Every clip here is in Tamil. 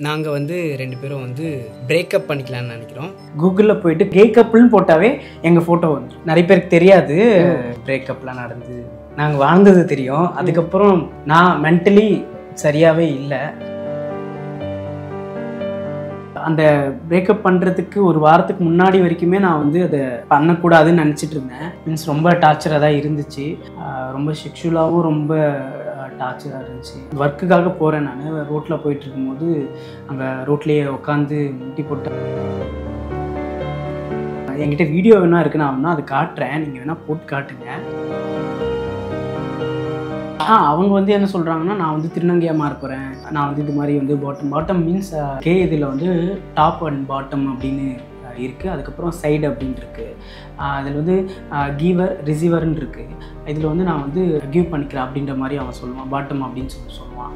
நாங்கள் வந்து ரெண்டு பேரும் வந்து பிரேக்கப் பண்ணிக்கலாம்னு நினைக்கிறோம். கூகுளில் போயிட்டு கே கப்புள்னு போட்டாவே எங்கள் ஃபோட்டோ வந்து நிறைய பேருக்கு தெரியாது பிரேக்கப்லாம் நடந்து. நாங்கள் வாழ்ந்தது தெரியும். அதுக்கப்புறம் நான் மென்டலி சரியாகவே இல்லை. அந்த பிரேக்கப் பண்ணுறதுக்கு ஒரு வாரத்துக்கு முன்னாடி வரைக்குமே நான் வந்து அதை பண்ணக்கூடாதுன்னு நினச்சிட்டு இருந்தேன். மீன்ஸ் ரொம்ப டார்ச்சராக தான் இருந்துச்சு. ரொம்ப செக்ஷுவலாகவும் ரொம்ப டார்ச்சராக இருந்துச்சு. ஒர்க்குக்காக போகிறேன் நான். ரோட்டில் போயிட்டு இருக்கும்போது அங்கே ரோட்லேயே உட்காந்து முட்டி போட்டேன் என்கிட்ட வீடியோ வேணா இருக்கு நான் அது காட்டுறேன். நீங்கள் வேணால் போட்டு காட்டுங்க. ஆ அவங்க வந்து என்ன சொல்கிறாங்கன்னா நான் வந்து திருநங்கையாக மாற போகிறேன் நான் வந்து இது மாதிரி வந்து பாட்டம் பாட்டம் மீன்ஸ் கே இதில் வந்து டாப் அண்ட் பாட்டம் அப்படின்னு இருக்குது அதுக்கப்புறம் சைடு அப்படின்ட்டு இருக்குது அதில் வந்து கீவர் ரிசீவர்னு இருக்குது இதில் வந்து நான் வந்து கிவ் பண்ணிக்கிறேன் அப்படின்ற மாதிரி அவன் சொல்லுவான். பாட்டம் அப்படின்னு சொல்லி சொல்லுவான்.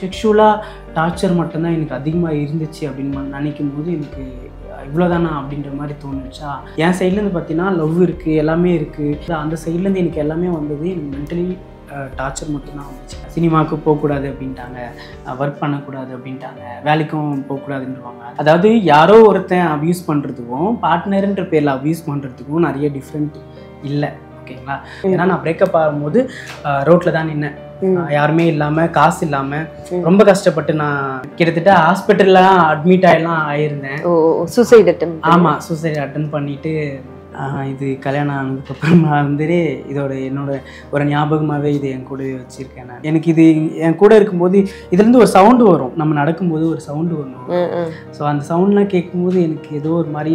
செக்ஷுவலாக டார்ச்சர் மட்டும்தான் எனக்கு அதிகமாக இருந்துச்சு அப்படின்னு நினைக்கும் போது எனக்கு இவ்வளோதானா அப்படின்ற மாதிரி தோணுச்சா? என் சைட்லேருந்து பார்த்தீங்கன்னா லவ் இருக்குது எல்லாமே இருக்குது அந்த சைட்லேருந்து எனக்கு எல்லாமே வந்தது எனக்கு மென்டலி டார்ச்சர் மட்டும்தான் வந்துச்சு. சினிமாவுக்கு போகக்கூடாது அப்படின்ட்டாங்க. ஒர்க் பண்ணக்கூடாது அப்படின்ட்டாங்க. வேலைக்கும் போகக்கூடாதுன்றவாங்க அதாவது யாரோ ஒருத்தன் அப்யூஸ் பண்ணுறதுக்கும் பார்ட்னருன்ற பேரில் அப்யூஸ் பண்ணுறதுக்கும் நிறைய டிஃப்ரெண்ட் இல்லை. ஓகேங்களா ஏன்னா நான் பிரேக்கப் ஆகும்போது ரோட்டில் தான் நின்னேன். யாருமே இல்லாமல் காசு இல்லாமல் ரொம்ப கஷ்டப்பட்டு நான் கிட்டத்தட்ட ஹாஸ்பிட்டல்லாம் அட்மிட் ஆகிலாம் ஆயிருந்தேன். ஓ சூசைட் அட்டம் ஆமாம் சூசைட் அட்டன் பண்ணிட்டு இது கல்யாணம் ஆனதுக்கப்புறம் நான் வந்து இதோட என்னோட ஒரு ஞாபகமாகவே இது என் கூட வச்சுருக்கேன் நான். எனக்கு இது என் கூட இருக்கும்போது இதுலேருந்து ஒரு சவுண்டு வரும். நம்ம நடக்கும்போது ஒரு சவுண்டு வரும். ஸோ அந்த சவுண்ட்லாம் கேட்கும்போது எனக்கு ஏதோ ஒரு மாதிரி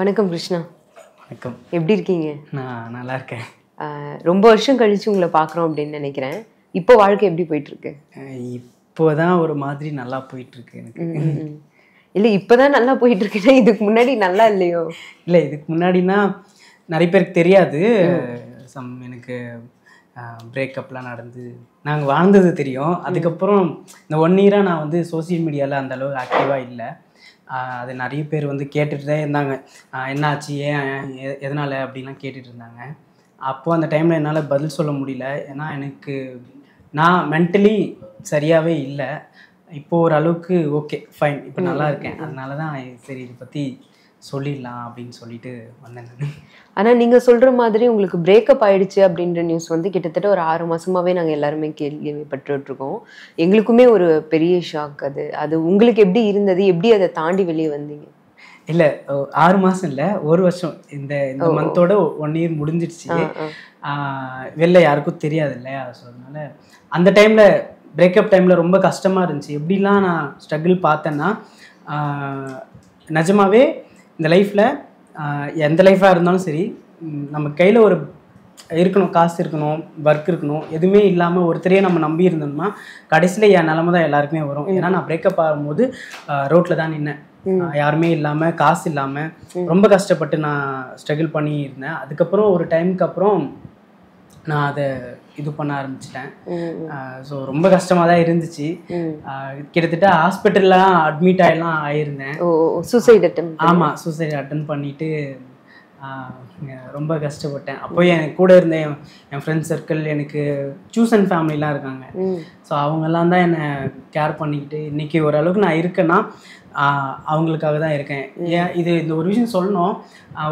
வணக்கம் கிருஷ்ணா. வணக்கம். எப்படி இருக்கீங்க? நான் நல்லா இருக்கேன். ரொம்ப வருஷம் கழிச்சு உங்களை பார்க்குறோம் அப்படின்னு நினைக்கிறேன். இப்போ வாழ்க்கை எப்படி போயிட்டு இருக்கு இப்போ தான் ஒரு மாதிரி நல்லா போயிட்டுருக்கு எனக்கு. இல்லை இப்போதான் நல்லா போயிட்டு இருக்குன்னா இதுக்கு முன்னாடி நல்லா இல்லையோ? இல்லை இதுக்கு முன்னாடினா நிறைய பேருக்கு தெரியாது. சம் எனக்கு பிரேக்கப்லாம் நடந்து நாங்கள் வாழ்ந்தது தெரியும். அதுக்கப்புறம் இந்த ஒன் இயராக நான் வந்து சோஷியல் மீடியாவில் அந்த அளவுக்கு ஆக்டிவாக இல்லை. அது நிறைய பேர் வந்து கேட்டுட்டு தான் இருந்தாங்க என்னாச்சு ஏன் எதனால அப்படிலாம் கேட்டுட்டு இருந்தாங்க. அப்போது அந்த டைமில் என்னால் பதில் சொல்ல முடியல. ஏன்னா எனக்கு நான் மென்டலி சரியாகவே இல்லை. இப்போ ஓரளவுக்கு ஓகே ஃபைன் இப்போ நல்லா இருக்கேன். அதனால தான் சரி இதை பற்றி சொல்லிடலாம் அப்படின்னு சொல்லிட்டு வந்தேன் நான். ஆனா நீங்க சொல்ற மாதிரி உங்களுக்கு பிரேக்கப் ஆயிடுச்சு அப்படின்ற நியூஸ் வந்து கிட்டத்தட்ட ஒரு ஆறு மாசமாவே நாங்க எல்லாருமே கேள்விப்பட்டுட்டு இருக்கோம் எங்களுக்குமே ஒரு பெரிய ஷாக் அது. அது உங்களுக்கு எப்படி இருந்தது? எப்படி அதை தாண்டி வெளியே வந்தீங்க? இல்லை ஆறு மாதம் இல்லை ஒரு வருஷம். இந்த இந்த மந்தோட ஒன் இயர் முடிஞ்சிடுச்சு. வெளில யாருக்கும் தெரியாது இல்லையா ஸோ அதனால அந்த டைமில் பிரேக்கப் டைமில் ரொம்ப கஷ்டமாக இருந்துச்சு. எப்படிலாம் நான் ஸ்ட்ரகிள் பார்த்தேன்னா ஆஹ் நிஜமாவே இந்த லைஃப்பில் எந்த லைஃபாக இருந்தாலும் சரி நம்ம கையில் ஒரு இருக்கணும் காசு இருக்கணும் ஒர்க் இருக்கணும் எதுவுமே இல்லாமல் ஒருத்தரையே நம்ம நம்பி இருந்தோம்னா கடைசியில் என் நிலமை தான் எல்லாருக்குமே வரும். ஏன்னா நான் பிரேக்கப் ஆகும்போது ரோட்டில் தான் நின்னேன். யாருமே இல்லாமல் காசு இல்லாமல் ரொம்ப கஷ்டப்பட்டு நான் ஸ்ட்ரகிள் பண்ணி இருந்தேன் அதுக்கப்புறம் ஒரு டைமுக்கு அப்புறம் நான் அதை இது பண்ண ஆரம்பிச்சிட்டேன். ஸோ ரொம்ப கஷ்டமாக தான் இருந்துச்சு. கிட்டத்தட்ட ஹாஸ்பிட்டல்லாம் அட்மிட் ஆகிலாம் ஆயிருந்தேன். சூசைட் அட்டம் ஆமாம் சூசைட் அட்டன் பண்ணிட்டு ரொம்ப கஷ்டப்பட்டேன். அப்போ என் கூட இருந்த என் என் ஃப்ரெண்ட்ஸ் சர்க்கிள் எனக்கு சூசன் ஃபேமிலிலாம் இருக்காங்க. ஸோ அவங்கெல்லாம் தான் என்னை கேர் பண்ணிக்கிட்டு இன்றைக்கி ஓரளவுக்கு நான் இருக்கேன்னா அவங்களுக்காக தான் இருக்கேன். ஏன் இது இந்த ஒரு விஷயம் சொல்லணும்.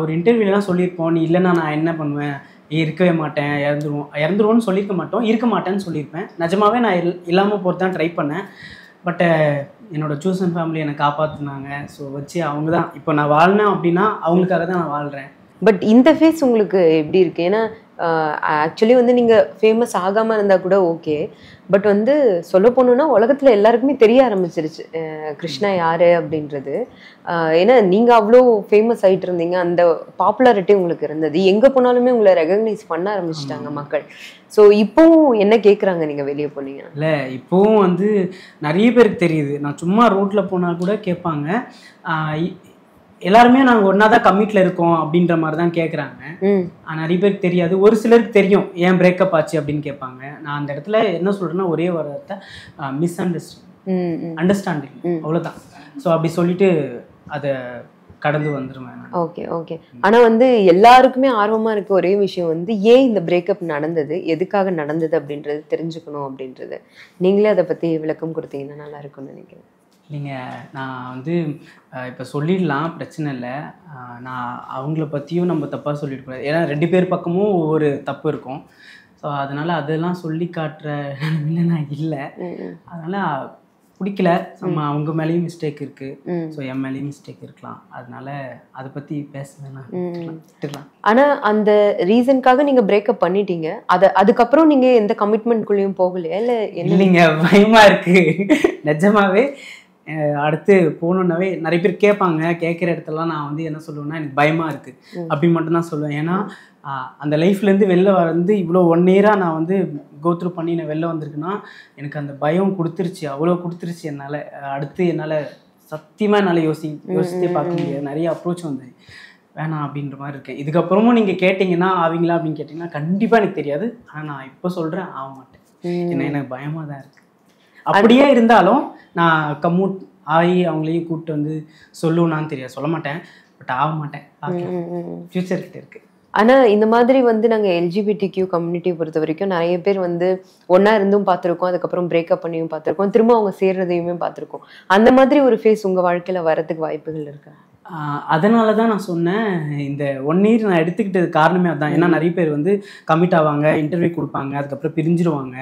ஒரு இன்டர்வியூலாம் சொல்லியிருப்போம். நீ இல்லைன்னா நான் என்ன பண்ணுவேன்? இருக்கவே மாட்டேன் இறந்துருவோம். இறந்துருவோன்னு சொல்லியிருக்க மாட்டோம் இருக்க மாட்டேன்னு சொல்லியிருப்பேன். நிஜமாவே நான் இல் இல்லாமல் போகிறது தான் ட்ரை பண்ணேன் பட் என்னோடய சூசன் ஃபேமிலி என்னை காப்பாற்றினாங்க ஸோ வச்சு அவங்க தான். இப்போ நான் வாழ்னேன் அப்படின்னா அவங்களுக்காக தான் நான் வாழ்கிறேன் பட் இந்த ஃபேஸ் உங்களுக்கு எப்படி இருக்குது ஏன்னா ஆக்சுவலி வந்து நீங்கள் ஃபேமஸ் ஆகாமல் இருந்தால் கூட ஓகே பட் வந்து சொல்ல போனோம்னா உலகத்துல எல்லாருக்குமே தெரிய ஆரம்பிச்சிருச்சு. கிருஷ்ணா யாரு அப்படின்றது. ஏன்னா நீங்க அவ்வளோ ஃபேமஸ் ஆயிட்டு இருந்தீங்க. அந்த பாப்புலாரிட்டி உங்களுக்கு இருந்தது. எங்க போனாலுமே உங்களை ரெகக்னைஸ் பண்ண ஆரம்பிச்சிட்டாங்க மக்கள். ஸோ இப்போவும் என்ன கேக்குறாங்க நீங்க வெளியே போனீங்க இல்லை இப்போவும் வந்து நிறைய பேருக்கு தெரியுது. நான் சும்மா ரோட்டில் போனால் கூட கேட்பாங்க எல்லாருமே நாங்கள் ஒன்றா தான் கம்மிட்டில் இருக்கோம் அப்படின்ற மாதிரி தான் கேட்குறாங்க நிறைய பேருக்கு தெரியாது. ஒரு சிலருக்கு தெரியும் ஏன் பிரேக்கப் ஆச்சு? அப்படின்னு கேட்பாங்க. நான் அந்த இடத்துல என்ன சொல்கிறேன்னா ஒரே வார்த்தை மிஸ் அண்டர்ஸ்டாண்ட் ம் ம். அண்டர்ஸ்டாண்டிங் அவ்வளோதான் ஸோ அப்படி சொல்லிட்டு அதை கடந்து வந்துருவேன். Okay okay. ஆனா வந்து எல்லாருக்குமே ஆர்வமா இருக்க ஒரே விஷயம் வந்து ஏன் இந்த பிரேக்கப் நடந்தது? எதுக்காக நடந்தது அப்படின்றது தெரிஞ்சுக்கணும் அப்படின்றது. நீங்களே அதை பத்தி விளக்கம் கொடுத்தீங்கன்னா நல்லா இருக்கும்னு நினைக்கிறேன். இல்லைங்க நான் வந்து இப்போ சொல்லிடலாம் பிரச்சனை இல்லை. நான் அவங்கள பற்றியும் நம்ம தப்பாக சொல்லிடக்கூடாது ஏன்னா ரெண்டு பேர் பக்கமும் ஒவ்வொரு தப்பு இருக்கும். ஸோ அதனால் அதெல்லாம் சொல்லி காட்டுற நிலைமையில நான் இல்லை அதனால் பிடிக்கல. நம்ம அவங்க மேலேயும் மிஸ்டேக் இருக்குது. ஸோ என் மேலேயும் மிஸ்டேக் இருக்கலாம். அதனால அதை பற்றி பேச வேணாம் விட்டுடலாம் ஆனா அந்த ரீசனுக்காக நீங்க பிரேக்கப் பண்ணிட்டீங்க. அத அதுக்கப்புறம் நீங்க எந்த கமிட்மெண்ட்குள்ளேயும் போகலையா? இல்ல இல்லைங்க. பயமா இருக்கு. நிஜமாவே. அடுத்து போகணுன்னாவே நிறைய பேர் கேட்பாங்க. கேட்குற இடத்துலலாம் நான் வந்து என்ன சொல்லுவேன்னா எனக்கு பயமா இருக்கு. அப்படி மட்டும் தான் சொல்லுவேன். ஏன்னா அந்த லைஃப்லேருந்து வெளில வந்து இவ்வளோ ஒன் இயராக நான் வந்து கோத்ரூ பண்ணி நான் வெளில வந்திருக்குன்னா எனக்கு அந்த பயம் கொடுத்துருச்சு. அவ்வளோ கொடுத்துருச்சு என்னால். அடுத்து என்னால் சத்தியமாக என்னால் யோசி யோசித்தே பார்க்க முடியாது. நிறைய அப்ரோச் வந்து வேணாம் அப்படின்ற மாதிரி இருக்கேன் இதுக்கப்புறமும் நீங்கள் கேட்டிங்கன்னா ஆவீங்களா அப்படின்னு கேட்டிங்கன்னா கண்டிப்பாக எனக்கு தெரியாது. ஆனால் நான் இப்போ சொல்கிறேன் ஆக மாட்டேன் ஏன்னா எனக்கு பயமாக தான் இருக்கு. அப்படியே இருந்தாலும் நான் கம்மூட் ஆகி அவங்களையும் கூப்பிட்டு வந்து சொல்லுவேனான்னு தெரியாது. சொல்ல மாட்டேன். பட் ஆக மாட்டேன். ஃப்யூச்சர் கிட்ட இருக்கு. ஆனா இந்த மாதிரி வந்து நாங்க எல்ஜிபிடி கியூ கம்யூனிட்டி பொறுத்த வரைக்கும் நிறைய பேர் வந்து ஒண்ணா இருந்தும் பார்த்திருக்கோம். அதுக்கப்புறம் பிரேக்கப் பண்ணியும் பார்த்திருக்கோம். திரும்ப அவங்க சேர்றதையுமே பார்த்திருக்கோம். அந்த மாதிரி ஒரு ஃபேஸ் உங்க வாழ்க்கையில வரதுக்கு வாய்ப்புகள் இருக்கா? அதனால தான் நான் சொன்னேன் இந்த ஒன் இயர் நான் எடுத்துக்கிட்டது காரணமே அதான். ஏன்னா நிறைய பேர் வந்து கமிட் ஆவாங்க இன்டர்வியூ கொடுப்பாங்க அதுக்கப்புறம் பிரிஞ்சிருவாங்க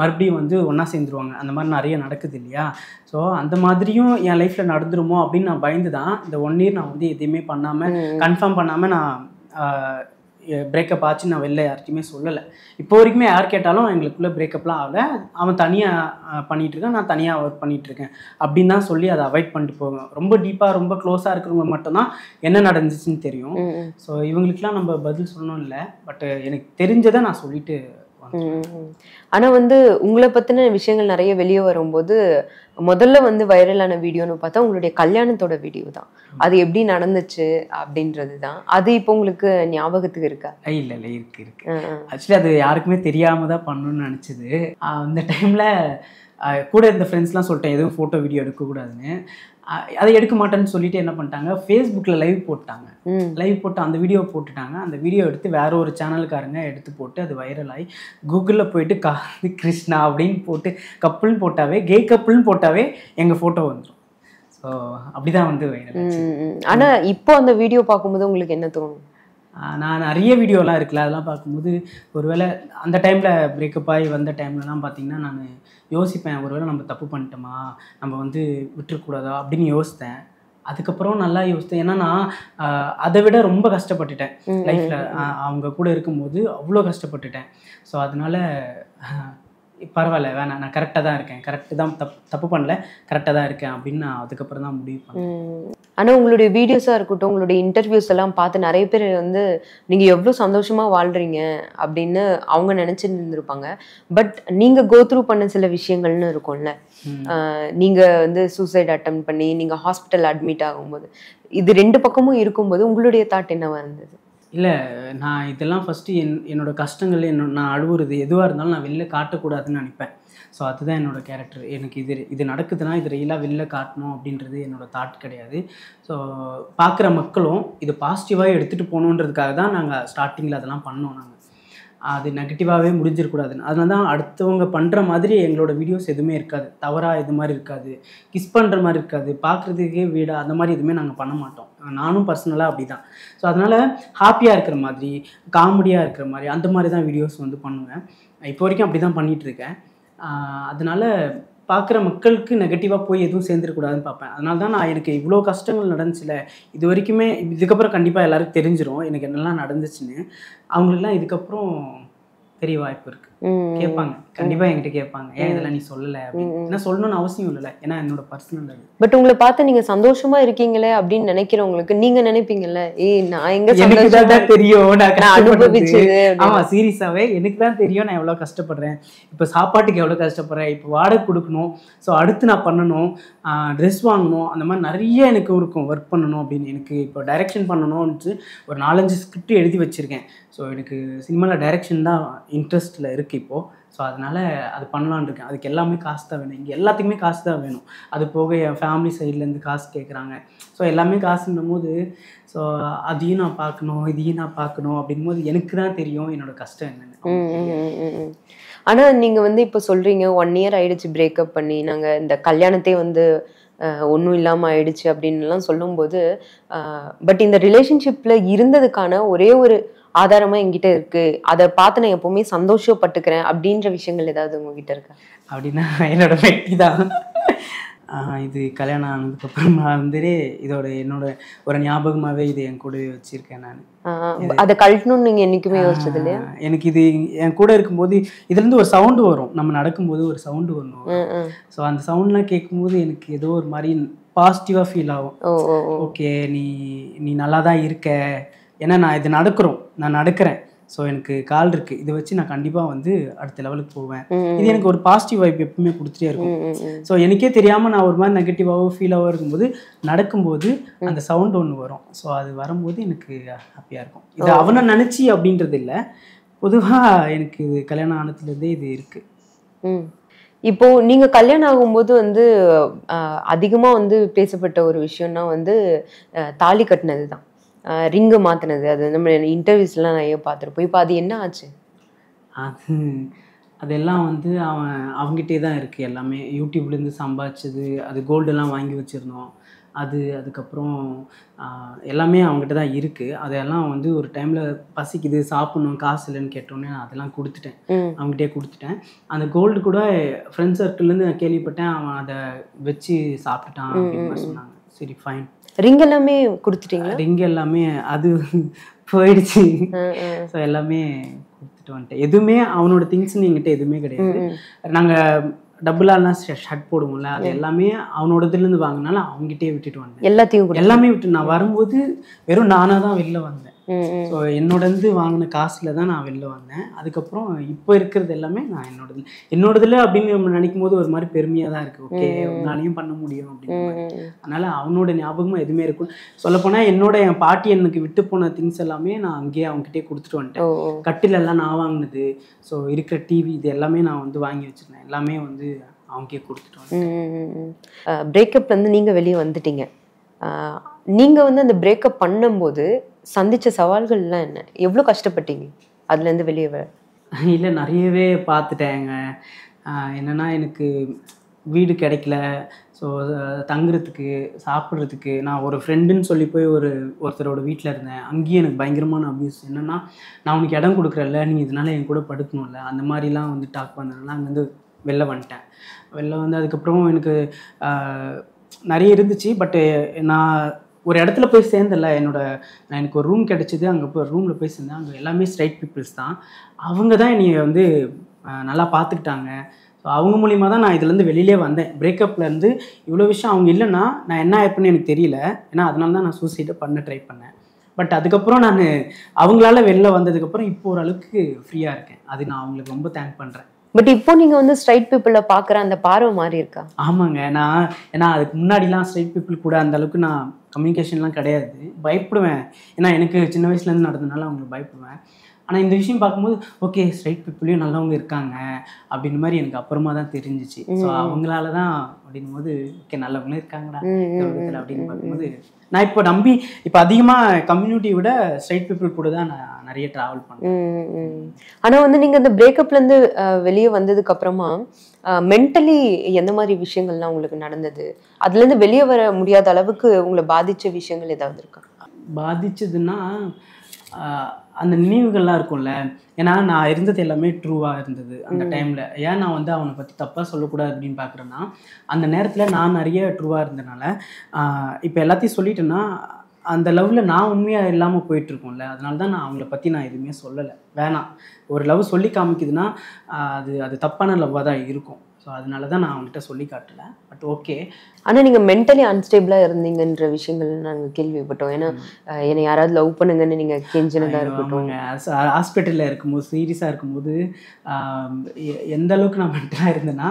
மறுபடியும் வந்து ஒன்றா சேர்ந்துருவாங்க. அந்த மாதிரி நிறைய நடக்குது இல்லையா? ஸோ அந்த மாதிரியும் என் லைஃப்பில் நடந்துருமோ அப்படின்னு நான் பயந்து தான் இந்த ஒன் இயர் நான் வந்து எதையுமே பண்ணாமல் கன்ஃபார்ம் பண்ணாமல் நான் பிரேக்கப் ஆச்சு நான் வெளில யார்கிட்டையுமே சொல்லலை. இப்போ வரைக்குமே யார் கேட்டாலும் எங்களுக்குள்ளே பிரேக்கப்லாம் ஆகல. அவன் தனியாக பண்ணிட்டு இருக்கான் நான் தனியாக ஒர்க் பண்ணிட்டு இருக்கேன். அப்படின்னு தான் சொல்லி அதை அவாய்ட் பண்ணிட்டு போவேன். ரொம்ப டீப்பாக ரொம்ப க்ளோஸாக இருக்கிறவங்க மட்டும்தான் என்ன நடந்துச்சுன்னு தெரியும். ஸோ இவங்களுக்குலாம் நம்ம பதில் சொல்லணும் இல்லை பட் எனக்கு தெரிஞ்சதை நான் சொல்லிட்டு. ஆனா வந்து உங்களை பத்தின விஷயங்கள் நிறைய வெளியே வரும்போது முதல்ல வந்து வைரலான வீடியோன்னு பார்த்தா உங்களுடைய கல்யாணத்தோட வீடியோ தான். அது எப்படி நடந்துச்சு அப்படின்றது தான். அது இப்போ உங்களுக்கு ஞாபகத்துக்கு இருக்கா? இல்லை இல்லை இருக்கு இருக்கு. ஆக்சுவலி அது யாருக்குமே தெரியாம தான் பண்ணணும்னு நினச்சிது. அந்த டைமில் கூட இந்த ஃப்ரெண்ட்ஸ்லாம் சொல்லிட்டேன் எதுவும் ஃபோட்டோ வீடியோ எடுக்கக்கூடாதுன்னு. அதை எடுக்க மாட்டேன்னு சொல்லிட்டு என்ன பண்ணிட்டாங்க? ஃபேஸ்புக்கில் லைவ் போட்டாங்க. லைவ் போட்டு அந்த வீடியோ போட்டுட்டாங்க. அந்த வீடியோ எடுத்து வேற ஒரு சேனலுக்காரங்க எடுத்து போட்டு அது வைரல் ஆகி கூகுளில் போயிட்டு காந்தி கிருஷ்ணா அப்படின்னு போட்டு கப்புள்னு போட்டாவே கே கப்புள்னு போட்டாவே எங்கள் ஃபோட்டோ வந்துடும் ஸோ அப்படிதான் வந்து வைரல் ஆச்சு. ம், ம். ஆனா இப்போ அந்த வீடியோ பார்க்கும்போது உங்களுக்கு என்ன தோணும்? நான் நிறைய வீடியோலாம் இருக்குல்ல அதெல்லாம் பார்க்கும்போது ஒருவேளை அந்த டைமில் பிரேக்கப் ஆகி வந்த டைம்லலாம் பார்த்தீங்கன்னா நான் யோசிப்பேன் ஒருவேளை நம்ம தப்பு பண்ணிட்டோமா நம்ம வந்து விட்டுறக்கூடாதா அப்படின்னு யோசித்தேன். அதுக்கப்புறம் நல்லா யோசித்தேன். ஏன்னா நான் அதை விட ரொம்ப கஷ்டப்பட்டுட்டேன் லைஃப்பில் அவங்க கூட இருக்கும்போது அவ்வளோ கஷ்டப்பட்டுட்டேன். ஸோ அதனால பரவாயில்ல வேணாம். நான் கரெக்டாக தான் இருக்கேன். கரெக்டு தான் தப்பு தப்பு பண்ணல. கரெக்டாக தான் இருக்கேன் அப்படின்னு நான் அதுக்கப்புறம் தான் முடிவு பண்ணேன். ம். ஆனா உங்களுடைய வீடியோஸா இருக்கட்டும் உங்களுடைய இன்டர்வியூஸ் எல்லாம் பார்த்து நிறைய பேர் வந்து நீங்க எவ்வளவு சந்தோஷமா வாழ்றீங்க? அப்படின்னு அவங்க நினைச்சிட்டு இருந்திருப்பாங்க. பட் நீங்க கோ த்ரூ பண்ண சில விஷயங்கள்னு இருக்கும்ல. ம். ஆஹ் நீங்க வந்து சூசைட் அட்டம் பண்ணி நீங்க ஹாஸ்பிட்டல் அட்மிட் ஆகும்போது இது ரெண்டு பக்கமும் இருக்கும்போது உங்களுடைய தாட் என்னவா இருந்தது? இல்லை நான் இதெல்லாம் ஃபஸ்ட்டு என் என்னோட கஷ்டங்கள் என்னோட நான் அழுவுறது எதுவாக இருந்தாலும் நான் வெளில காட்டக்கூடாதுன்னு நினைப்பேன். ஸோ அதுதான் என்னோட கேரக்டர் எனக்கு இது இது நடக்குதுன்னா இது ரெயிலாக வெளில காட்டணும் அப்படின்றது என்னோட தாட் கிடையாது. ஸோ பார்க்குற மக்களும் இது பாசிட்டிவாக எடுத்துகிட்டு போகணுன்றதுக்காக தான் நாங்கள் ஸ்டார்டிங்கில் அதெல்லாம் பண்ணோம் நாங்கள் அது நெகட்டிவாகவே முடிஞ்சிடக்கூடாதுன்னு அதனால தான் அடுத்தவங்க பண்ணுற மாதிரி எங்களோட வீடியோஸ் எதுவுமே இருக்காது. தவறாக இது மாதிரி இருக்காது. கிஸ் பண்ணுற மாதிரி இருக்காது. பார்க்குறதுக்கே வீடாக அந்த மாதிரி எதுவுமே நாங்கள் பண்ண மாட்டோம். நானும் பர்சனலாக அப்படி தான் ஸோ அதனால் ஹாப்பியாக இருக்கிற மாதிரி காமெடியாக இருக்கிற மாதிரி அந்த மாதிரி தான் வீடியோஸ் வந்து பண்ணுவேன். இப்போ வரைக்கும் அப்படி தான் பண்ணிகிட்ருக்கேன் அதனால் பார்க்குற மக்களுக்கு நெகட்டிவாக போய் எதுவும் சேர்ந்துடக்கூடாதுன்னு பார்ப்பேன். அதனால தான் நான் எனக்கு இவ்வளோ கஷ்டங்கள் நடந்துச்சுல இது வரைக்குமே இதுக்கப்புறம் கண்டிப்பாக எல்லாருக்கும் தெரிஞ்சிரும் எனக்கு என்னெல்லாம் நடந்துச்சுன்னு. அவங்களுக்குலாம் இதுக்கப்புறம் தெரிய வாய்ப்பு இருக்குது. கேட்பாங்க. கண்டிப்பாக என்கிட்ட கேட்பாங்க. ஏன் இதெல்லாம் நீ சொல்லலை? ஏன்னா சொல்லணும்னு அவசியம் இல்லைல்ல. ஏன்னா என்னோட பர்சனல் அது. பட் உங்களை பார்த்து நீங்க சந்தோஷமா இருக்கீங்களே அப்படின்னு நினைக்கிறவங்களுக்கு நீங்க நினைப்பீங்கல்ல? ஏய் நான் எங்க எனக்கு தெரியும். நான். அனுபவிச்சது. ஆமா சீரியஸாவே எனக்கு தான் தெரியும் நான் எவ்வளவு கஷ்டப்படுறேன். இப்போ சாப்பாட்டுக்கு எவ்வளவு கஷ்டப்படுறேன். இப்போ வாடகை கொடுக்கணும். ஸோ அடுத்து நான் பண்ணணும். ட்ரெஸ் வாங்கணும். அந்த மாதிரி நிறைய எனக்கு இருக்கும். ஒர்க் பண்ணணும் அப்படின்னு. எனக்கு இப்போ டைரக்ஷன் பண்ணணும்னு ஒரு நாலஞ்சு ஸ்கிரிப்ட் எழுதி வச்சிருக்கேன். ஸோ எனக்கு சினிமாவில் டைரக்ஷன் தான் இன்ட்ரெஸ்ட்டில் இருக்கேன் இருக்குது இப்போது ஸோ அதனால் அது பண்ணலான்னு இருக்கேன். அதுக்கு எல்லாமே காசு தான் வேணும். இங்கே எல்லாத்துக்குமே காசு தான் வேணும். அது போக என் ஃபேமிலி சைட்லேருந்து காசு கேட்குறாங்க ஸோ எல்லாமே காசுன்னும் போது ஸோ அதையும் நான் பார்க்கணும் இதையும் நான் பார்க்கணும் அப்படின் போது எனக்கு தான் தெரியும் என்னோட கஷ்டம் என்னென்னு. ஆனால் நீங்கள் வந்து இப்போ சொல்கிறீங்க ஒன் இயர் ஆயிடுச்சு பிரேக்கப் பண்ணி. நாங்கள் இந்த கல்யாணத்தை வந்து ஒன்றும் இல்லாமல் ஆயிடுச்சு அப்படின்னுலாம் சொல்லும்போது பட் இந்த ரிலேஷன்ஷிப்பில் இருந்ததுக்கான ஒரே ஒரு ஆதாரமா என்கிட்ட இருக்கு. அதை பார்த்து நான் எப்பவுமே சந்தோஷப்பட்டுக்கிறேன் அப்படின்ற விஷயங்கள் ஏதாவது உங்ககிட்ட இருக்கா? அப்படின்னா என்னோட வெட்டி தான். இது கல்யாணம் ஆனதுக்கப்புறம் நான் வந்து இதோட என்னோட ஒரு ஞாபகமாகவே இது என் கூட வச்சுருக்கேன் நான். அதை கழட்டணும்னு நீங்க என்னைக்குமே யோசிச்சது இல்லையா? எனக்கு இது என் கூட இருக்கும்போது இதுலேருந்து ஒரு சவுண்டு வரும். நம்ம நடக்கும்போது ஒரு சவுண்டு வரும். ஸோ அந்த சவுண்ட்லாம் கேட்கும்போது எனக்கு ஏதோ ஒரு மாதிரி பாசிட்டிவாக ஃபீல் ஆகும். ஓகே நீ நீ நல்லா தான் இருக்க. ஏன்னா நான் இது நடக்கிறோம். நான் நடக்கிறேன். ஸோ எனக்கு கால் இருக்குது இதை வச்சு நான் கண்டிப்பாக வந்து அடுத்த லெவலுக்கு போவேன். இது எனக்கு ஒரு பாசிட்டிவ் வைப் எப்பவுமே கொடுத்துட்டே இருக்கும். ஸோ எனக்கே தெரியாமல் நான் ஒரு மாதிரி நெகட்டிவாகவோ ஃபீலாகவோ இருக்கும்போது நடக்கும்போது அந்த சவுண்ட் ஒன்று வரும். ஸோ அது வரும்போது எனக்கு ஹாப்பியாக இருக்கும். இது அவனை நினச்சி அப்படின்றது இல்லை. பொதுவாக எனக்கு இது கல்யாணம் ஆனதுலேருந்தே இது இருக்குது. இப்போ நீங்க கல்யாணம் ஆகும்போது வந்து அதிகமா வந்து பேசப்பட்ட ஒரு விஷயம்னா வந்து தாலி கட்டினது தான் ரிங்கு மாத்தினது. அது நம்ம இன்டர்வியூஸ்லாம் நிறைய பார்த்துருப்போம். இப்போ அது என்ன ஆச்சு? அது அதெல்லாம் வந்து அவன் அவங்ககிட்டே தான் இருக்குது எல்லாமே. யூடியூப்லேருந்து சம்பாதிச்சது அது கோல்டெல்லாம் வாங்கி வச்சுருந்தோம். அது அதுக்கப்புறம் எல்லாமே அவங்ககிட்ட தான் இருக்குது அதெல்லாம் வந்து ஒரு டைமில் பசிக்குது சாப்பிட்ணும் காசு இல்லைன்னு கேட்டோன்னே நான் அதெல்லாம் கொடுத்துட்டேன். அவங்ககிட்டே கொடுத்துட்டேன். அந்த கோல்டு கூட ஃப்ரெண்ட் சர்க்கிள்லேருந்து நான் கேள்விப்பட்டேன். அவன் அதை வச்சு சாப்பிட்டுட்டான் அப்படின்னு சொன்னாங்க. சரி ஃபைன் ரிங் எல்லாமே கொடுத்துட்டீங்களா? ரிங் எல்லாமே அது போயிடுச்சு. ஸோ எல்லாமே கொடுத்துட்டு வந்துட்டேன். எதுவுமே அவனோட திங்ஸ்னு என்கிட்ட எதுவுமே கிடையாது. நாங்கள் டபுளாலாம் ஷர்ட் போடுவோம்ல அது எல்லாமே அவனோட இதுலேருந்து வாங்கினால அவங்ககிட்டயே விட்டுட்டு வந்தேன். எல்லாத்தையும் எல்லாமே விட்டு நான் வரும்போது வெறும் நானாக தான் வெளில வந்தேன். ஸோ என்னோடது வாங்கின காசில் தான் நான் வெளில வந்தேன். அதுக்கப்புறம் இப்போ இருக்கிறது எல்லாமே நான் என்னோடது. என்னோடதுல அப்படின்னு நம்ம நினைக்கும் போது ஒரு மாதிரி பெருமையாக தான் இருக்குது ஓகே உன்னாலையும் பண்ண முடியும் அப்படின்னு. அதனால அவனோட ஞாபகமும் எதுவுமே இருக்கும். சொல்லப்போனால் என்னோட என் பாட்டி எனக்கு விட்டு போன திங்ஸ் எல்லாமே நான் அங்கேயே அவங்ககிட்டயே கொடுத்துட்டு வந்துட்டேன். ஓ ஓ. கட்டில் எல்லாம் நான் வாங்கினது. ஸோ இருக்கிற டிவி இது எல்லாமே நான் வந்து வாங்கி வச்சிருந்தேன். எல்லாமே வந்து அவங்கயே கொடுத்துட்டு வந்தேன் பிரேக்கப்ல இருந்து நீங்க வெளியே வந்துட்டீங்க. நீங்கள் வந்து அந்த பிரேக்கப் பண்ணும்போது சந்தித்த சவால்கள்லாம் என்ன? எவ்வளோ கஷ்டப்பட்டீங்க? அதுலேருந்து வெளியே வர. இல்லை நிறையவே பார்த்துட்டேங்க. என்னென்னா எனக்கு வீடு கிடைக்கல. ஸோ தங்குறதுக்கு சாப்பிட்றதுக்கு நான் ஒரு ஃப்ரெண்டுன்னு சொல்லி போய் ஒரு ஒருத்தரோட வீட்டில் இருந்தேன். அங்கேயும் எனக்கு பயங்கரமான அபியூஸ் என்னென்னா நான் உனக்கு இடம் கொடுக்குறேன்ல நீ இதனால என் கூட படுக்கணும்ல. அந்த மாதிரிலாம் வந்து டாக் பண்ணதுனால அங்கேருந்து வெளில வந்துட்டேன். வெளில வந்து அதுக்கப்புறம் எனக்கு நிறைய இருந்துச்சு. பட்டு நான் ஒரு இடத்துல போய் சேர்ந்தல என்னோட நான் எனக்கு ஒரு ரூம் கிடச்சிது அங்கே போய் ரூமில் போய் சேர்ந்தேன். அங்கே எல்லாமே ஸ்ட்ரைட் பீப்புள்ஸ் தான். அவங்க தான் என்னை வந்து நல்லா பார்த்துக்கிட்டாங்க ஸோ அவங்க மூலியமாக தான் நான் இதுலேருந்து வெளியிலே வந்தேன். பிரேக்கப்லேருந்து இவ்வளோ விஷயம் அவங்க இல்லைன்னா நான் என்ன ஆயிருப்பேன்னு எனக்கு தெரியல. ஏன்னா அதனால தான் நான் சூசைடை பண்ண ட்ரை பண்ணேன். பட் அதுக்கப்புறம் நான் அவங்களால வெளில வந்ததுக்கப்புறம் இப்போ ஓரளவுக்கு ஃப்ரீயாக இருக்கேன். அது நான் அவங்களுக்கு ரொம்ப தேங்க் பண்ணுறேன் பட் இப்போ நீங்க வந்து ஸ்ட்ரைட் பீப்புள பாக்குற அந்த பார்வை மாறி இருக்கா? ஆமாங்க. நான் ஏன்னா அதுக்கு முன்னாடிலாம் ஸ்ட்ரைட் பீப்புள் கூட அந்த அளவுக்கு நான் கம்யூனிகேஷன்லாம் கிடையாது. பயப்படுவேன். ஏன்னா எனக்கு சின்ன வயசுலேருந்து நடந்ததுனால அவங்களுக்கு பயப்படுவேன். ஆனால் இந்த விஷயம் பார்க்கும்போது ஓகே ஸ்ட்ரைட் பீப்புளையும் நல்லவங்க இருக்காங்க. அப்படின்னு மாதிரி எனக்கு அப்புறமா தான் தெரிஞ்சிச்சு. ஸோ அவங்களால தான் அப்படின்னும் போது ஓகே நல்லவங்களும் இருக்காங்கடா அப்படின்னு பார்க்கும்போது நான் இப்போ நம்பி இப்போ அதிகமாக கம்யூனிட்டியை விட ஸ்ட்ரைட் பீப்புள் கூட தான் நான் நிறைய ட்ராவல் பண்ணேன். ம், ம். ஆனா வந்து நீங்க அந்த பிரேக்கப்ல இருந்து அஹ், வெளியே வந்ததுக்கு அப்புறமா மென்டலி எந்த மாதிரி விஷயங்கள்லாம் உங்களுக்கு நடந்தது? அதுல இருந்து வெளியே வர முடியாத அளவுக்கு உங்களை பாதிச்ச விஷயங்கள் ஏதாவது இருக்கா? பாதிச்சதுன்னா அந்த நினைவுகள்லாம் இருக்கும்ல. ஏன்னா நான் இருந்தது எல்லாமே ட்ரூவாக இருந்தது அந்த டைமில் ஏன் நான் வந்து அவனை பற்றி தப்பாக சொல்லக்கூடாது அப்படின்னு பார்க்குறேன்னா அந்த நேரத்தில் நான் நிறைய ட்ரூவாக இருந்தனால இப்போ எல்லாத்தையும் சொல்லிட்டேன்னா அந்த லவ்வில் நான் உண்மையாக இல்லாமல் போயிட்டுருக்கோம்ல. அதனால தான் நான் அவங்கள பற்றி நான் எதுவுமே சொல்லலை. வேணாம். ஒரு லவ் சொல்லி காமிக்குதுன்னா அது அது தப்பான லவ்வாக தான் இருக்கும். ஸோ அதனால தான் நான் அவங்ககிட்ட சொல்லி காட்டல. பட் ஓகே ஆனா நீங்க மென்டலி அன்ஸ்டேபிளா இருந்தீங்கன்ற விஷயங்கள் நாங்க கேள்விப்பட்டோம். ஏன்னா என்னை யாராவது லவ் பண்ணுங்கன்னு நீங்க கெஞ்சினதா இருக்கட்டும். ஹாஸ்பிட்டலில் இருக்கும்போது சீரியஸாக இருக்கும்போது எந்த அளவுக்கு நான் மென்டலாக இருந்தேன்னா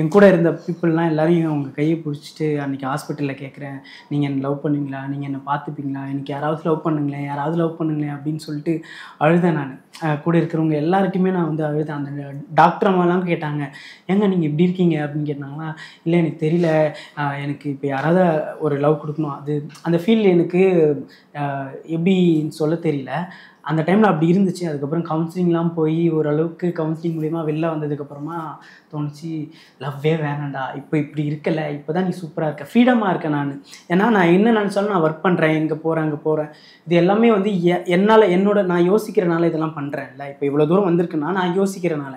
என் கூட இருந்த பீப்புளெலாம் எல்லாரையும் அவங்க கையை பிடிச்சிட்டு அன்றைக்கி ஹாஸ்பிட்டலில் கேட்குறேன் நீங்கள் என்ன லவ் பண்ணுவீங்களா நீங்கள் என்ன பார்த்துப்பீங்களா? எனக்கு யாராவது லவ் பண்ணுங்களேன். யாராவது லவ் பண்ணுங்களேன். அப்படின்னு சொல்லிட்டு அழுதேன் நான். கூட இருக்கிறவங்க எல்லார்ட்டையுமே நான் வந்து அழுதேன். அந்த டாக்டர் அம்மாலாம் கேட்டாங்க. ஏங்க நீங்கள் எப்படி இருக்கீங்க அப்படின்னு கேட்டாங்களா இல்லை எனக்கு தெரியல. எனக்கு இப்போ யாராவது ஒரு லவ் கொடுக்கணும். அது அந்த ஃபீல் எனக்கு எப்படின்னு எப்படி சொல்ல தெரியல. அந்த டைமில் அப்படி இருந்துச்சு. அதுக்கப்புறம் கவுன்சிலிங்லாம் போய் ஓரளவுக்கு கவுன்சிலிங் மூலிமா வெளில வந்ததுக்கப்புறமா தோணுச்சு லவ்வே வேணாம்டா. இப்போ இப்படி இருக்கல. இப்போ தான் நீ சூப்பராக இருக்க. ஃப்ரீடமாக இருக்கேன் நான். ஏன்னா நான் என்ன நினச்சாலும் நான் ஒர்க் பண்ணுறேன் இங்கே போகிறேன் அங்கே போகிறேன் இது எல்லாமே வந்து எ- என்னால் என்னோட நான் யோசிக்கிறனால இதெல்லாம் பண்ணுறேன்ல இப்போ இவ்வளோ தூரம் வந்திருக்குன்னா நான் யோசிக்கிறனால.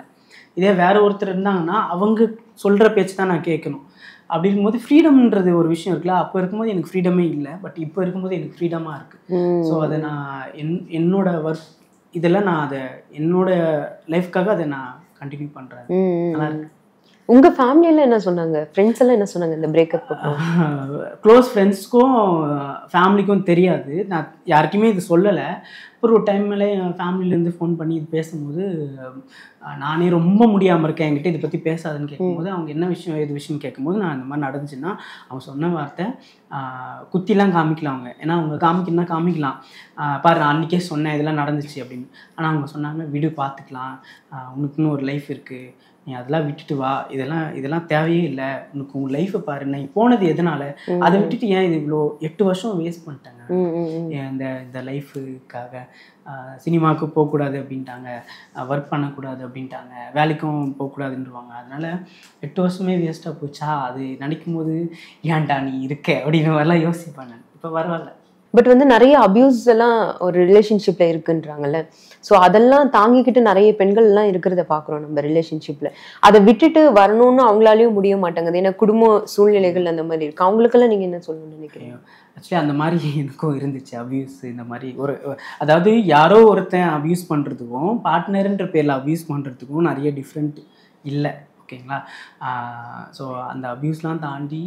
இதே வேற ஒருத்தர் இருந்தாங்கன்னா அவங்க சொல்கிற பேச்சு தான் நான் கேட்கணும். அப்படி இருக்கும்போது ஃப்ரீடம்ன்றது ஒரு விஷயம் இருக்குல்ல. அப்போ இருக்கும்போது எனக்கு ஃப்ரீடமே இல்லை. பட் இப்போ இருக்கும்போது எனக்கு ஃப்ரீடமாக இருக்குது. ஸோ அதை நான் என் என்னோட ஒர்க் இதெல்லாம் நான் அதை என்னோட லைஃப்காக அதை நான் கண்டினியூ பண்ணுறேன் நல்லா ம். உங்க ஃபேமிலியில என்ன சொன்னாங்க? ஃப்ரெண்ட்ஸ் எல்லாம் என்ன சொன்னாங்க இந்த பிரேக்கப் க்ளோஸ் ஃப்ரெண்ட்ஸ்க்கும் ஃபேமிலிக்கும் தெரியாது. நான் யாருக்குமே இது சொல்லலை. அப்புறம் ஒரு டைம் மேலே என் ஃபேமிலிலேருந்து ஃபோன் பண்ணி இது பேசும்போது நானே ரொம்ப முடியாமல் இருக்கேன். என்கிட்ட இதை பற்றி பேசாதுன்னு கேட்கும்போது அவங்க என்ன விஷயம் எது விஷயம் கேட்கும்போது நான் இந்த மாதிரி நடந்துச்சுன்னா அவங்க சொன்ன வார்த்தை ஆஹ், குத்திலாம் காமிக்கலாம் அவங்க. ஏன்னா அவங்க காமிக்கணும்னா காமிக்கலாம். பாரு நான் அன்றைக்கே சொன்னேன் இதெல்லாம் நடந்துச்சு அப்படின்னு. ஆனால் அவங்க சொன்னாங்க விடு பார்த்துக்கலாம் ஆஹ், உனக்குன்னு ஒரு லைஃப் இருக்குது நீ அதெல்லாம் விட்டுட்டு வா. இதெல்லாம் இதெல்லாம் தேவையே இல்லை. உனக்கு உன் லைஃப்பை பாரு. நான் போனது எதனால? அதை விட்டுட்டு ஏன் இது இவ்வளோ எட்டு வருஷம் வேஸ்ட் பண்ணிட்டாங்க? இந்த இந்த லைஃபுக்காக சினிமாவுக்கு போகக்கூடாது அப்படின்ட்டாங்க. ஒர்க் பண்ணக்கூடாது அப்படின்ட்டாங்க. வேலைக்கும் போகக்கூடாதுன்றவாங்க. அதனால் எட்டு வருஷமே வேஸ்ட்டாக போச்சா? அது நினைக்கும் போது ஏன்டா நீ இருக்க? அப்படின்னு மாதிரிலாம் யோசிப்பேன் நான். இப்போ பரவாயில்ல பட் வந்து நிறைய அப்யூஸ் எல்லாம் ஒரு ரிலேஷன்ஷிப்பில் இருக்குன்றாங்கல்ல. ஸோ அதெல்லாம் தாங்கிக்கிட்டு நிறைய பெண்கள்லாம் இருக்கிறத பார்க்குறோம் நம்ம ரிலேஷன்ஷிப்பில் அதை விட்டுட்டு வரணும்னு அவங்களாலையும் முடிய மாட்டேங்குது. ஏன்னா குடும்ப சூழ்நிலைகள் அந்த மாதிரி இருக்குது அவங்களுக்கெல்லாம் நீங்கள் என்ன சொல்லணும்னு நினைக்கிறீங்க? ஆக்சுவலி அந்த மாதிரி எனக்கும் இருந்துச்சு அப்யூஸ் இந்த மாதிரி. ஒரு அதாவது யாரோ ஒருத்தன் அப்யூஸ் பண்ணுறதுக்கும் பார்ட்னருன்ற பேரில் அப்யூஸ் பண்ணுறதுக்கும் நிறைய டிஃப்ரெண்ட் இல்லை ஓகேங்களா ஸோ அந்த அப்யூஸ்லாம் தாண்டி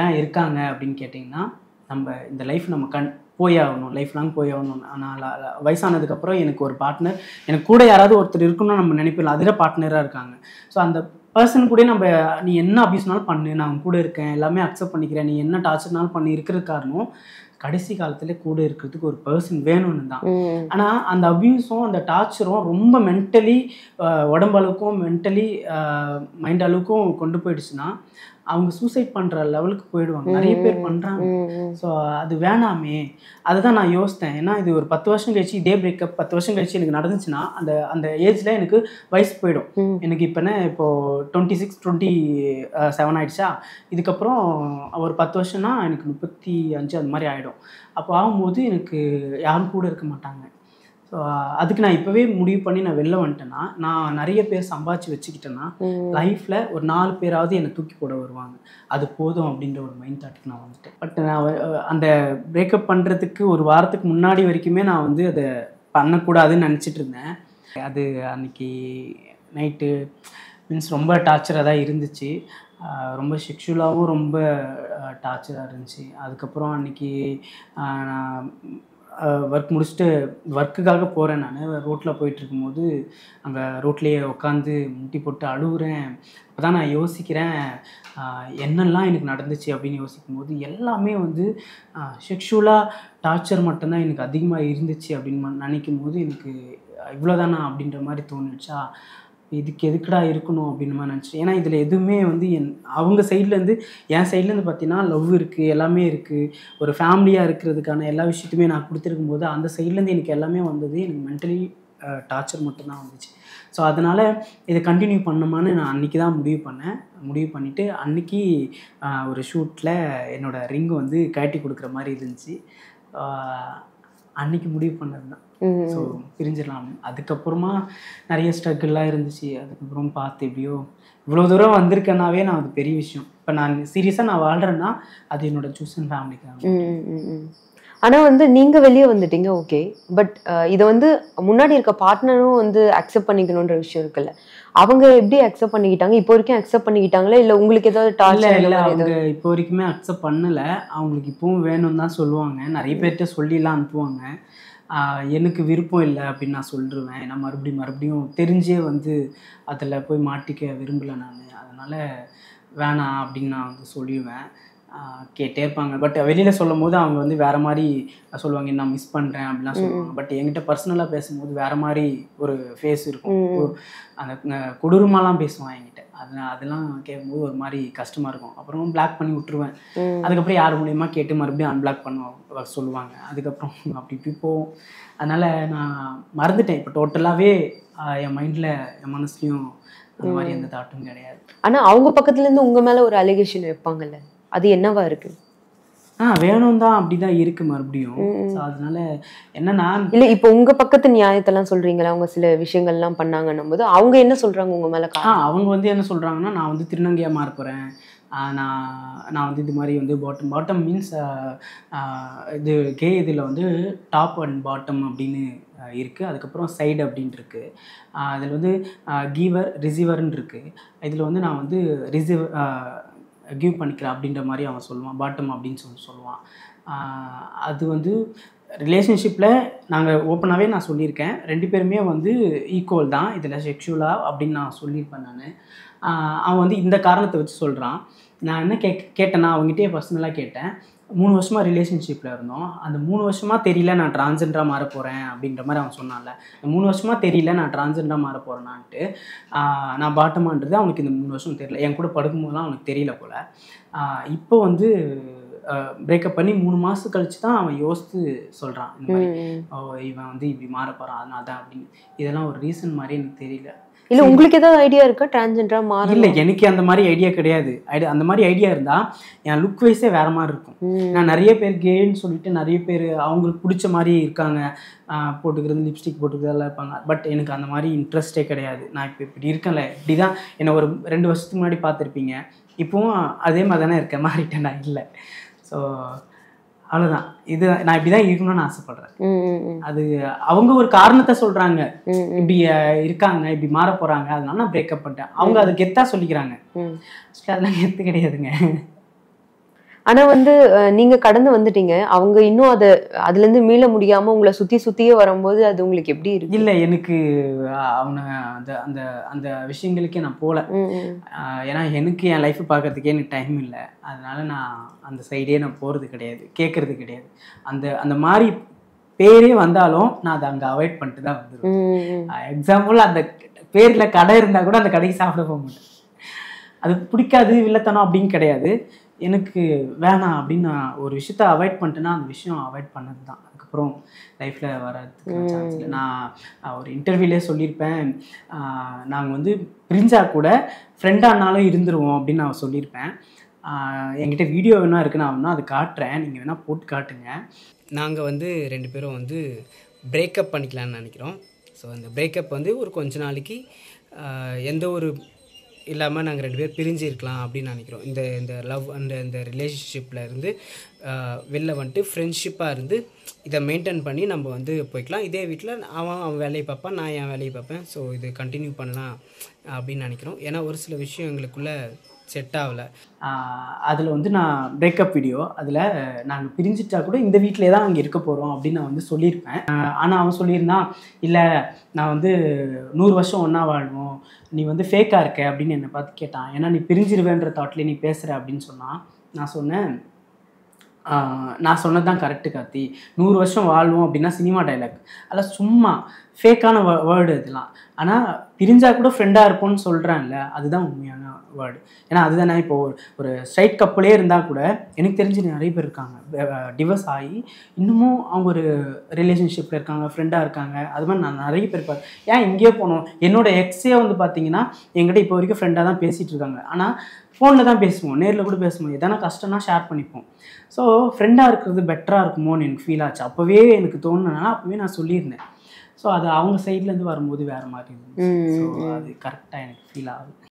ஏன் இருக்காங்க அப்படின்னு கேட்டிங்கன்னா நம்ம இந்த லைஃப் நம்ம கண் போய் ஆகணும் லைஃப் லாங் போய் ஆகணும் ஆனால் வயசானதுக்கப்புறம் எனக்கு ஒரு பார்ட்னர் எனக்கு கூட யாராவது ஒருத்தர் இருக்கணும்னு நம்ம நினைப்பிಲ್ಲ அதில் பார்ட்னராக இருக்காங்க. ஸோ அந்த பர்சன் கூட நம்ம நீ என்ன அபியூஸ்னாலும் பண்ணு நான் கூட இருக்கேன் எல்லாமே அக்செப்ட் பண்ணிக்கிறேன் நீ என்ன டார்ச்சர்னாலும் பண்ணி இருக்கிற காரணம் கடைசி காலத்தில் கூட இருக்கிறதுக்கு ஒரு பர்சன் வேணும்னு தான். ஆனால் அந்த அபியூஸும் அந்த டார்ச்சரும் ரொம்ப மென்டலி உடம்பு அளவுக்கும் மென்டலி மைண்ட் அளவுக்கும் கொண்டு போயிடுச்சுன்னா அவங்க சூசைட் பண்ணுற லெவலுக்கு போயிடுவாங்க. நிறைய பேர் பண்ணுறாங்க. ஸோ அது வேணாமே. அதை தான் நான் யோசித்தேன். ஏன்னா இது ஒரு பத்து வருஷம் கழிச்சு இதே பிரேக்கப் பத்து வருஷம் கழிச்சு எனக்கு நடந்துச்சுன்னா அந்த அந்த ஏஜில் எனக்கு வயசு போயிடும். எனக்கு இப்போ என்ன இப்போது டுவெண்ட்டி சிக்ஸ் டுவெண்ட்டி செவன் ஆயிடுச்சா? இதுக்கப்புறம் ஒரு பத்து வருஷம்னா எனக்கு முப்பத்தி அஞ்சு அந்த மாதிரி ஆகிடும் அப்போ ஆகும்போது எனக்கு யாரும் கூட இருக்க மாட்டாங்க. அதுக்கு நான் இப்போவே முடிவு பண்ணி நான் வெளில வந்துட்டேன்னா நான் நிறைய பேர் சம்பாதிச்சு வச்சுக்கிட்டேன்னா. லைஃப்பில் ஒரு நாலு பேராவது என்னை தூக்கி போட வருவாங்க. அது போதும் அப்படின்ற ஒரு மைண்ட் தாட்டுக்கு நான் வந்துட்டேன். பட் நான் அந்த பிரேக்கப் பண்ணுறதுக்கு ஒரு வாரத்துக்கு முன்னாடி வரைக்குமே நான் வந்து அதை பண்ணக்கூடாதுன்னு நினச்சிட்டு இருந்தேன். அது அன்னைக்கு நைட்டு மீன்ஸ் ரொம்ப டார்ச்சராக தான் இருந்துச்சு. ரொம்ப செக்ஷுவலாகவும் ரொம்ப டார்ச்சராக இருந்துச்சு. அதுக்கப்புறம் அன்னைக்கு நான் ஒர்க் முடிச்சுட்டு ஒர்க்குக்காக போகிறேன் நான். ரோட்டில் போயிட்டுருக்கும்போது அங்கே ரோட்லேயே உட்காந்து முட்டி போட்டு அழுகுறேன் அப்போ தான் நான் யோசிக்கிறேன் என்னெல்லாம் எனக்கு நடந்துச்சு அப்படின்னு யோசிக்கும் போது எல்லாமே வந்து செக்ஷுவலாக டார்ச்சர் மட்டும்தான் எனக்கு அதிகமாக இருந்துச்சு அப்படின்னு நினைக்கும் போது எனக்கு இவ்வளோதானா அப்படின்ற மாதிரி தோணுச்சா? இதுக்கு எதுக்குடா இருக்கணும் அப்படின்னு மாதிரி நினச்சேன். ஏன்னா இதில் எதுவுமே வந்து என் அவங்க சைட்லேருந்து என் சைட்லேருந்து பார்த்தீங்கன்னா லவ் இருக்குது எல்லாமே இருக்குது ஒரு ஃபேமிலியாக இருக்கிறதுக்கான எல்லா விஷயத்தையுமே நான் கொடுத்துருக்கும் போது அந்த சைட்லேருந்து எனக்கு எல்லாமே வந்தது எனக்கு மென்டலி டார்ச்சர் மட்டும்தான் வந்துச்சு. ஸோ அதனால் இதை கண்டினியூ பண்ணுமான்னு நான் அன்றைக்கி தான் முடிவு பண்ணேன். முடிவு பண்ணிவிட்டு அன்னைக்கு ஒரு ஷூட்டில் என்னோட ரிங் வந்து கட்டி கொடுக்குற மாதிரி இருந்துச்சு. அன்றைக்கி முடிவு பண்ணது தான் ஸோ பிரிஞ்சிடலாம். அதுக்கப்புறமா நிறைய ஸ்ட்ரகிள்லாம் இருந்துச்சு. அதுக்கப்புறம் பார்த்து எப்படியோ இவ்வளோ தூரம் வந்திருக்கேனாவே நான் அது பெரிய விஷயம். இப்போ நான் சீரியஸாக நான் வாழ்கிறேன்னா அது என்னோட சூஸ் அண்ட் ஃபேமிலிக்காக ம், ம், ம். ஆனா வந்து நீங்க வெளியே வந்துட்டீங்க ஓகே பட் இதை வந்து முன்னாடி இருக்க பார்ட்னரும் வந்து அக்செப்ட் பண்ணிக்கணுன்ற விஷயம் இருக்குல்ல. அவங்க எப்படி அக்செப்ட் பண்ணிக்கிட்டாங்க? இப்போ வரைக்கும் அக்செப்ட் பண்ணிக்கிட்டாங்களா? இல்ல உங்களுக்கு ஏதாவது டார்ச்சர் இல்ல அவங்க இப்போ வரைக்குமே அக்செப்ட் பண்ணல. அவங்களுக்கு இப்பவும் வேணும்னு தான் சொல்லுவாங்க. நிறைய பேர்கிட்ட சொல்லிலாம் அனுப்புவாங்க. எனக்கு விருப்பம் இல்லை அப்படின்னு நான் சொல்லிடுவேன் நான் மறுபடியும் மறுபடியும் தெரிஞ்சே வந்து அதில் போய் மாட்டிக்க விரும்பல நான். அதனால வேணாம் அப்படின்னு நான் வந்து சொல்லிடுவேன் கேட்டே இருப்பாங்க. பட் வெளியில் சொல்லும் போது அவங்க வந்து வேற மாதிரி சொல்லுவாங்க நான் மிஸ் பண்ணுறேன் அப்படிலாம் சொல்லுவாங்க. பட் என்கிட்ட பர்சனலாக பேசும்போது வேற மாதிரி ஒரு ஃபேஸ் இருக்கும். அந்த கொடூரமாலாம் பேசுவான் என்கிட்ட. அது அதெல்லாம் கேட்கும்போது ஒரு மாதிரி கஷ்டமா இருக்கும். அப்புறம் பிளாக் பண்ணி விட்டுருவேன். அதுக்கப்புறம் யார் மூலியமா கேட்டு மறுபடியும் அன்பிளாக் பண்ணுவாங்க சொல்லுவாங்க. அதுக்கப்புறம் அப்படி இப்படி போகும். அதனால நான் மறந்துட்டேன். இப்போ டோட்டலாகவே என் மைண்டில் என் மனசுலையும் அந்த மாதிரி எந்த தாட்டும் கிடையாது. ஆனா அவங்க பக்கத்துல இருந்து உங்க மேல ஒரு அலிகேஷன் வைப்பாங்கல்ல? அது என்னவா இருக்கு? ஆ வேணும் தான் அப்படி தான் இருக்கு மறுபடியும் அதனால என்னன்னா இல்ல இப்போ உங்க பக்கத்து நியாயத்தெல்லாம் சொல்றீங்களா? அவங்க சில விஷயங்கள்லாம் பண்ணாங்கன்னும் போது அவங்க என்ன சொல்றாங்க உங்க மேல ஆ அவங்க வந்து என்ன சொல்கிறாங்கன்னா நான் வந்து திருநங்கையாக மாற போகிறேன் நான் நான் வந்து இது மாதிரி வந்து பாட்டம் பாட்டம் மீன்ஸ் இது கே இதில் வந்து டாப் அண்ட் பாட்டம் அப்படின்னு இருக்குது அதுக்கப்புறம் சைடு அப்படின்ட்டு இருக்குது அதில் வந்து கீவர் ரிசீவர்னு இருக்குது இதில் வந்து நான் வந்து ரிசீவ் கிவ் பண்ணிக்கிறேன் அப்படின்ற மாதிரி அவன் சொல்லுவான் பாட்டம் அப்படின்னு சொல்லி சொல்லுவான். அது வந்து ரிலேஷன்ஷிப்பில் நாங்கள் ஓப்பனாகவே நான் சொல்லியிருக்கேன். ரெண்டு பேருமே வந்து ஈக்குவல் தான். இதில் செக்ஷுவலாக அப்படின்னு நான் சொல்லியிருப்பேன் நான். அவன் வந்து இந்த காரணத்தை வச்சு சொல்கிறான் நான் என்ன கே கேட்டேன்னா அவங்ககிட்டயே பர்சனலாக கேட்டேன். மூணு வருஷமாக ரிலேஷன்ஷிப்பில் இருந்தோம். அந்த மூணு வருஷமாக தெரியல நான் டிரான்ஸெண்டராக மாற போகிறேன் அப்படின்ற மாதிரி அவன் சொன்னான்ல. இந்த மூணு வருஷமாக தெரியல நான் டிரான்ஸெண்டராக மாற போகிறேன்னான்ட்டு நான் பாட்டமான்றது அவனுக்கு இந்த மூணு வருஷம் தெரியல. என் கூட படுக்கும்போதெல்லாம் அவனுக்கு தெரியல போல். இப்போ வந்து பிரேக்கப் பண்ணி மூணு மாதம் கழிச்சு தான் அவன் யோசித்து சொல்கிறான் இந்த மாதிரி ஓ இவன் வந்து இப்படி மாற போகிறான் அதனால தான் அப்படின்னு. இதெல்லாம் ஒரு ரீசன் மாதிரி எனக்கு தெரியல. இல்ல உங்களுக்கு ஏதாவது ஐடியா இருக்கா? டிரான்ஜெண்டரா மாற இல்லை எனக்கு அந்த மாதிரி ஐடியா கிடையாது. ஐடியா அந்த மாதிரி ஐடியா இருந்தால் என் லுக் வைஸே வேற மாதிரி இருக்கும். நான் நிறைய பேர் கேன்னு சொல்லிட்டு நிறைய பேர் அவங்களுக்கு பிடிச்ச மாதிரி இருக்காங்க. போட்டுக்கிறது லிப்ஸ்டிக் போட்டுக்கிறது எல்லாம் இருப்பாங்க. பட் எனக்கு அந்த மாதிரி இன்ட்ரெஸ்டே கிடையாது. நான் இப்போ இப்படி இருக்கேன்ல. இப்படி தான் என்னை ஒரு ரெண்டு வருஷத்துக்கு முன்னாடி பார்த்துருப்பீங்க. இப்போவும் அதே மாதிரி தானே இருக்கேன். மாறிட்டேன் நான் இல்லை. ஸோ அவ்வளோதான் இது நான் இப்படி தான் இருக்கணும்னு ஆசைப்பட்றேன். அது அவங்க ஒரு காரணத்தை சொல்கிறாங்க இப்படி இருக்காங்க இப்படி மாற போகிறாங்க அதனால நான் பிரேக்கப் பண்ணிட்டேன். அவங்க அது கெத்தாக சொல்லிக்கிறாங்க. அதெல்லாம் கெத்து கிடையாதுங்க. ஆனா வந்து நீங்க கடந்து வந்துட்டீங்க. அவங்க இன்னும் அத அதுல இருந்து மீள முடியாம உங்களை சுத்தி சுத்தியே வரும்போது அது உங்களுக்கு எப்படி இருக்கு? இல்லை எனக்கு அவனை அந்த அந்த அந்த விஷயங்களுக்கே நான். ஆஹ் ஏன்னா எனக்கு என் லைஃப்பை பார்க்கறதுக்கே எனக்கு டைம் இல்லை. அதனால நான் அந்த சைடே நான் போகிறது கிடையாது. கேட்கறது கிடையாது. அந்த அந்த மாதிரி பேரே வந்தாலும் நான் அதை அங்கே அவாய்ட் பண்ணிட்டு தான் வந்துடுவேன். எக்ஸாம்பிள் அந்த பேரில் கடை இருந்தால் கூட அந்த கடைக்கு சாப்பிட போக மாட்டேன். அது பிடிக்காது வில்லத்தனம் அப்படின்னு கிடையாது. எனக்கு வேணாம் அப்படின்னு நான் ஒரு விஷயத்த அவாய்ட் பண்ணிட்டேன்னா அந்த விஷயம் அவாய்ட் பண்ணது தான் அதுக்கப்புறம் லைஃப்பில் வரதுக்கு சான்ஸ் இல்லை. நான் ஒரு இன்டர்வியூலே சொல்லியிருப்பேன். நாங்கள் வந்து பிரிஞ்சா கூட ஃப்ரெண்டானாலும் இருந்துருவோம் அப்படின்னு நான் சொல்லியிருப்பேன். என்கிட்ட வீடியோ வேணா இருக்கு. நான் வேணா அதை காட்டுறேன். நீங்கள் வேணால் போட்டு காட்டுங்க. நாங்கள் வந்து ரெண்டு பேரும் வந்து பிரேக்கப் பண்ணிக்கலாம்னு நினைக்கிறோம். ஸோ அந்த பிரேக்கப் வந்து ஒரு கொஞ்ச நாளைக்கு எந்த ஒரு இல்லாமல் நாங்கள் ரெண்டு பேர் பிரிஞ்சு இருக்கலாம் அப்படின்னு நினைக்கிறோம். இந்த இந்த லவ் அந்த இந்த ரிலேஷன்ஷிப்பில் இருந்து வெளில வந்துட்டு ஃப்ரெண்ட்ஷிப்பாக இருந்து இதை மெயின்டைன் பண்ணி நம்ம வந்து போய்க்கலாம். இதே வீட்டில் அவன் அவன் வேலையை பார்ப்பான் நான் என் வேலையை பார்ப்பேன். ஸோ இது கண்டினியூ பண்ணலாம் அப்படின்னு நினைக்கிறோம். ஏன்னா ஒரு சில விஷயம் எங்களுக்குள்ளே செட் ஆகலை. அதில் வந்து நான் பிரேக்கப் வீடியோ அதில் நாங்கள் பிரிஞ்சிட்டா கூட இந்த வீட்டிலே தான் அங்கே இருக்க போகிறோம் அப்படின்னு நான் வந்து சொல்லியிருப்பேன். ஆனால் அவன் சொல்லியிருந்தான் இல்லை நான் வந்து நூறு வருஷம் ஒன்றா வாழ்வோம். நீ வந்து ஃபேக்காக இருக்க அப்படின்னு என்னை பார்த்து கேட்டான். ஏன்னா நீ பிரிஞ்சிருவேன்ற தாட்லேயே நீ பேசுகிற அப்படின்னு சொன்னான். நான் சொன்னேன் நான் சொன்னது தான் கரெக்டு கார்த்தி. நூறு வருஷம் வாழ்வோம் அப்படின்னா சினிமா டைலாக் அதெல்லாம் சும்மா ஃபேக்கான வேர்டு இதெல்லாம். ஆனால் பிரிஞ்சா கூட ஃப்ரெண்டாக இருப்போம்னு சொல்கிறேன்ல அதுதான் உண்மையான வேர்டு ஏன்னா அதுதானே இப்போ ஒரு ஸ்ட்ரைட் கப்பலே இருந்தால் கூட எனக்கு தெரிஞ்சு நிறைய பேர் இருக்காங்க. டிவர்ஸ் ஆகி இன்னமும் அவங்க ஒரு ரிலேஷன்ஷிப்பில் இருக்காங்க ஃப்ரெண்டாக இருக்காங்க. அது மாதிரி நான் நிறைய பேர் பார்த்து ஏன் இங்கேயே போனோம்? என்னோட எக்ஸே வந்து பார்த்தீங்கன்னா என்கிட்ட இப்போ வரைக்கும் ஃப்ரெண்டாக தான் பேசிகிட்டு இருக்காங்க. ஆனால் ஃபோனில் தான் பேசுவோம். நேரில் கூட பேசுவோம். எதனா கஷ்டம்னா ஷேர் பண்ணிப்போம். ஸோ ஃப்ரெண்டாக இருக்கிறது பெட்டராக இருக்குமோன்னு எனக்கு ஃபீல் ஆச்சு. அப்போவே எனக்கு தோணுனால அப்போவே நான் சொல்லியிருந்தேன். ஸோ அது அவங்க சைட்லேருந்து வரும்போது வேறு மாதிரி இருந்துச்சு. ஸோ அது கரெக்டாக எனக்கு ஃபீல் ஆகுது.